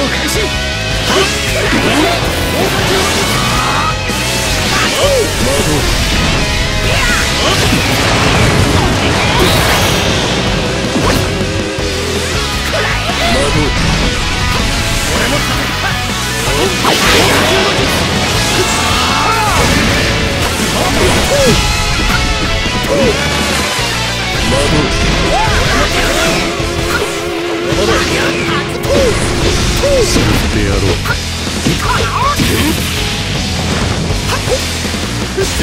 多开心！